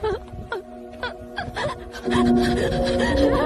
啊啊啊啊啊啊